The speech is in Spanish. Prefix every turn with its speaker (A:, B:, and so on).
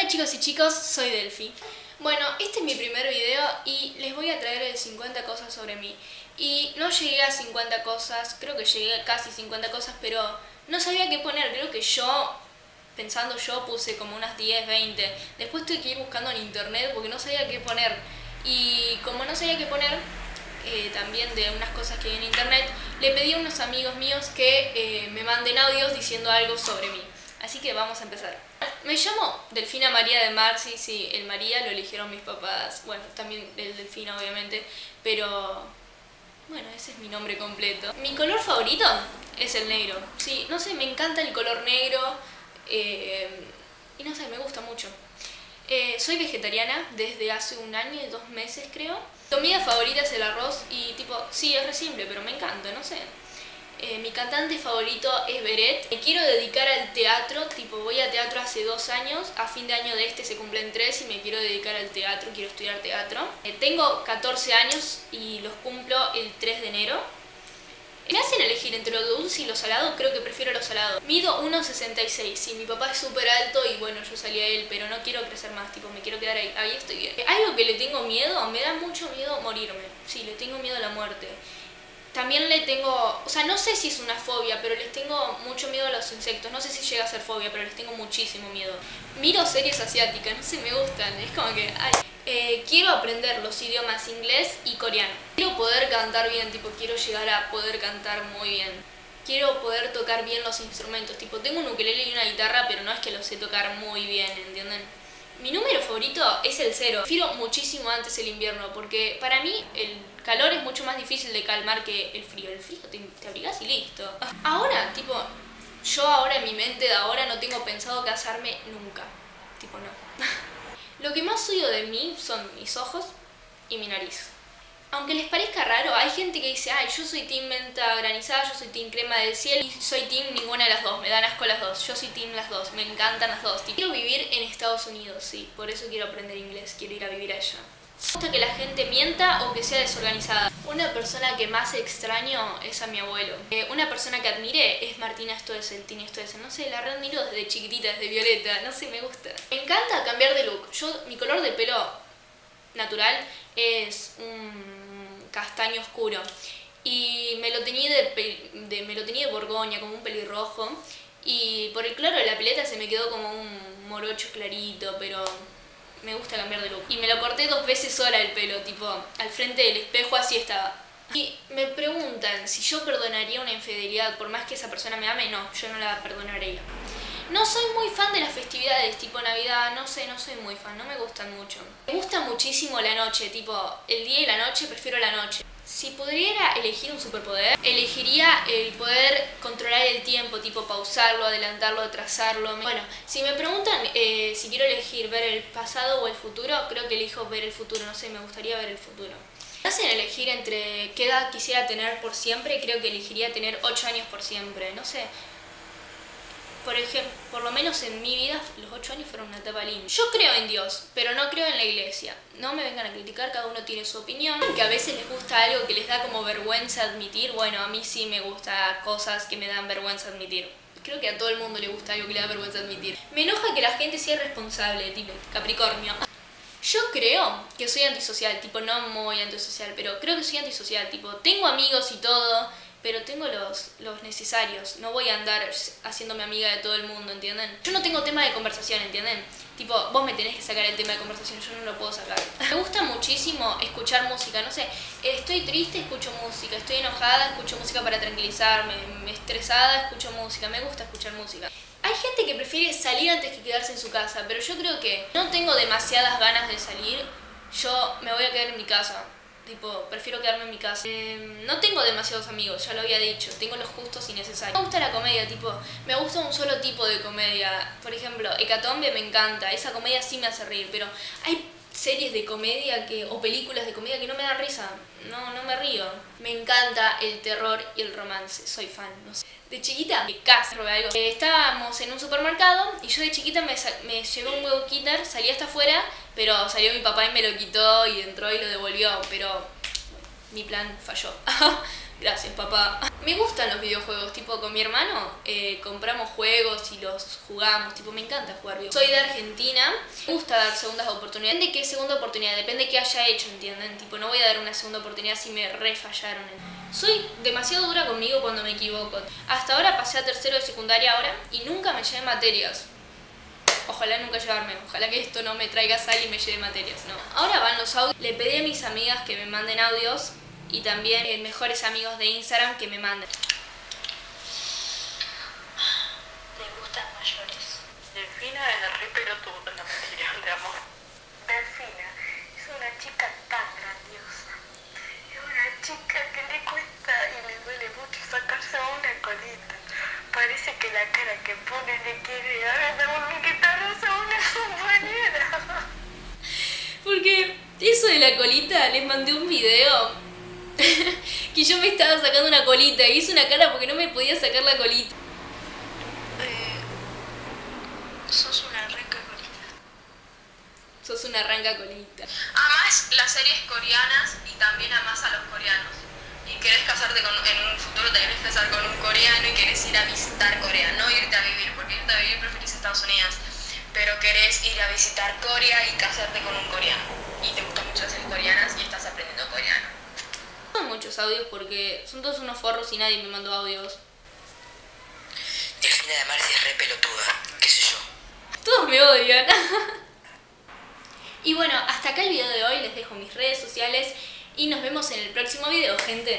A: Hola chicos y chicos, soy Delphi. Bueno, este es mi primer video y les voy a traer el 50 cosas sobre mí. Y no llegué a 50 cosas, creo que llegué a casi 50 cosas, pero no sabía qué poner. Creo que yo, pensando yo, puse como unas 10, 20. Después tuve que ir buscando en internet porque no sabía qué poner. Y como no sabía qué poner, eh, también de unas cosas que hay en internet, le pedí a unos amigos míos que eh, me manden audios diciendo algo sobre mí. Así que vamos a empezar. Me llamo Delfina María de Marci, sí, el María lo eligieron mis papás, bueno, también el Delfina obviamente, pero bueno, ese es mi nombre completo. Mi color favorito es el negro, sí, no sé, me encanta el color negro eh, y no sé, me gusta mucho. Eh, soy vegetariana desde hace un año y dos meses creo. Mi comida favorita es el arroz y tipo, sí, es re simple, pero me encanta, no sé. Eh, mi cantante favorito es Beret. Me quiero dedicar al teatro, tipo voy a teatro hace dos años, a fin de año de este se cumplen tres y me quiero dedicar al teatro, quiero estudiar teatro. Eh, tengo 14 años y los cumplo el 3 de enero. Me hacen elegir entre lo dulce y lo salado, creo que prefiero lo salado. Mido 1,66, sí, mi papá es súper alto y bueno, yo salí a él, pero no quiero crecer más, tipo, me quiero quedar ahí, ahí estoy bien. Algo que le tengo miedo, me da mucho miedo morirme, sí, le tengo miedo a la muerte. También le tengo, o sea, no sé si es una fobia, pero les tengo mucho miedo a los insectos. No sé si llega a ser fobia, pero les tengo muchísimo miedo. Miro series asiáticas, no sé, me gustan. Es como que, ay. Eh, quiero aprender los idiomas inglés y coreano. Quiero poder cantar bien, tipo, quiero llegar a poder cantar muy bien. Quiero poder tocar bien los instrumentos, tipo, tengo un ukelele y una guitarra, pero no es que lo sé tocar muy bien, ¿entienden? Mi número favorito es el cero. Prefiero muchísimo antes el invierno porque para mí el calor es mucho más difícil de calmar que el frío. El frío te, te abrigas y listo. Ahora, tipo, yo ahora en mi mente de ahora no tengo pensado casarme nunca. Tipo, no. Lo que más odio de mí son mis ojos y mi nariz. Aunque les parezca raro, hay gente que dice, ay, yo soy team menta granizada, yo soy team crema del cielo y soy team ninguna de las dos, me dan asco las dos, yo soy team las dos, me encantan las dos. Quiero vivir en Estados Unidos, sí, por eso quiero aprender inglés, quiero ir a vivir allá. Me gusta que la gente mienta o que sea desorganizada. Una persona que más extraño es a mi abuelo. Eh, una persona que admiré es Martina Stoessel, Tini Stoessel. No sé, la readmiro desde chiquitita, desde violeta, no sé, me gusta. Me encanta cambiar de look. Yo, mi color de pelo natural es un castaño oscuro. Y me lo tenía de, me lo tenía de Borgoña, como un pelirrojo. Y por el claro de la pileta se me quedó como un morocho clarito, pero me gusta cambiar de look. Y me lo corté dos veces sola el pelo, tipo al frente del espejo, así estaba. Y me preguntan si yo perdonaría una infidelidad por más que esa persona me ame, no, yo no la perdonaría. No soy muy fan de las festividades, tipo Navidad, no sé, no soy muy fan, no me gustan mucho. Me gusta muchísimo la noche, tipo el día y la noche, prefiero la noche. Si pudiera elegir un superpoder, elegiría el poder controlar el tiempo, tipo pausarlo, adelantarlo, atrasarlo. Bueno, si me preguntan eh, si quiero elegir ver el pasado o el futuro, creo que elijo ver el futuro, no sé, me gustaría ver el futuro. Me hacen elegir entre qué edad quisiera tener por siempre, creo que elegiría tener 8 años por siempre, no sé, por ejemplo, por lo menos en mi vida, los ocho años fueron una etapa linda. Yo creo en Dios, pero no creo en la iglesia. No me vengan a criticar, cada uno tiene su opinión. Que a veces les gusta algo que les da como vergüenza admitir. Bueno, a mí sí me gusta cosas que me dan vergüenza admitir. Creo que a todo el mundo le gusta algo que le da vergüenza admitir. Me enoja que la gente sea responsable, tipo Capricornio. Yo creo que soy antisocial, tipo no muy antisocial, pero creo que soy antisocial, tipo tengo amigos y todo, pero tengo los, los necesarios. No voy a andar haciéndome amiga de todo el mundo, ¿entienden? Yo no tengo tema de conversación, ¿entienden? Tipo, vos me tenés que sacar el tema de conversación, yo no lo puedo sacar. Me gusta muchísimo escuchar música, no sé, estoy triste, escucho música, estoy enojada, escucho música para tranquilizarme, estresada, escucho música, me gusta escuchar música. Hay gente que prefiere salir antes que quedarse en su casa, pero yo creo que no tengo demasiadas ganas de salir, yo me voy a quedar en mi casa. Tipo, prefiero quedarme en mi casa. Em, no tengo demasiados amigos, ya lo había dicho. Tengo los justos y necesarios. Me gusta la comedia, tipo, me gusta un solo tipo de comedia. Por ejemplo, Hecatombe me encanta. Esa comedia sí me hace reír, pero hay series de comedia que o películas de comedia que no me dan risa. No, no me río. Me encanta el terror y el romance. Soy fan, no sé. De chiquita, de casa, robé algo. Eh, estábamos en un supermercado y yo de chiquita me, me llevé un huevo quitar, salí hasta afuera, pero salió mi papá y me lo quitó y entró y lo devolvió. Pero mi plan falló. Gracias, papá. Me gustan los videojuegos, tipo con mi hermano eh, compramos juegos y los jugamos, tipo me encanta jugar videojuegos. Soy de Argentina, me gusta dar segundas oportunidades. Depende de qué segunda oportunidad, depende de qué haya hecho, ¿entienden? Tipo, no voy a dar una segunda oportunidad si me refallaron. Soy demasiado dura conmigo cuando me equivoco. Hasta ahora pasé a tercero de secundaria ahora y nunca me llevé materias. Ojalá nunca llevarme, ojalá que esto no me traiga sal y me lleve materias, no. Ahora van los audios. Le pedí a mis amigas que me manden audios y también eh, mejores amigos de Instagram que me manden.
B: Le gustan mayores.
C: Delfina es la re pelotuda, no mentira, de amor.
B: Delfina es una chica tan grandiosa. Es una chica que le cuesta y le duele mucho sacarse una colita. Parece que la cara que pone le quiere agarrar un guitarrazo a una compañera.
A: Porque eso de la colita, les mandé un video que yo me estaba sacando una colita y hice una cara porque no me podía sacar la colita.
B: Eh, sos una rica colita.
A: Sos una ranca colita.
D: Amás las series coreanas y también amás a los coreanos. Y querés casarte con, en un futuro te querés casar con un coreano y querés ir a visitar Corea, no irte a vivir, porque irte a vivir preferís Estados Unidos, pero querés ir a visitar Corea y casarte con un coreano. Y te gustan mucho las series coreanas y estás aprendiendo coreano.
A: No muchos audios porque son todos unos forros y nadie me mandó audios.
E: Delfina de Marcia es re pelotuda, qué sé yo.
A: Todos me odian. y bueno, hasta acá el video de hoy. Les dejo mis redes sociales y nos vemos en el próximo video, gente.